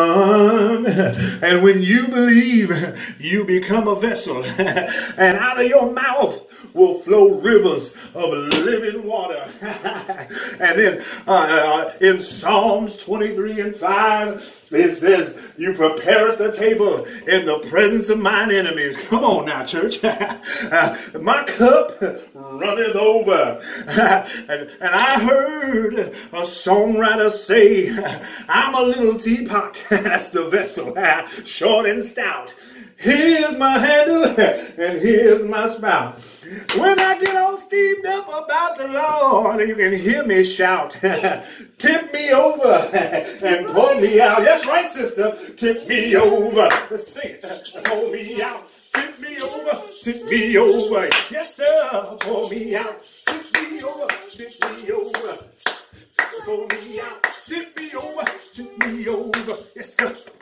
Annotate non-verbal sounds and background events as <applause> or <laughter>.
<laughs> And when you believe, you become a vessel. <laughs> And out of your mouth will flow rivers of living water. <laughs> And then uh, uh, in Psalms 23 and 5, it says, You prepare us the table in the presence of mine enemies. Come on now, church. <laughs> Uh, my cup runneth over. <laughs> and, and I heard a songwriter say, I'm a little teapot. <laughs> That's the vessel, short and stout. Here's my handle <laughs> and here's my spout. When I get all steamed up about the Lord, you can hear me shout, <laughs> tip me over <laughs> and pull me out. Yes, right, sister. Tip me over. Let's sing it. Pull me out. Tip me over. Tip me over. Yes, sir. Pull me out. Tip me over. Tip me over. Pull me out. Tip me over. Tip me over. Yes, sir.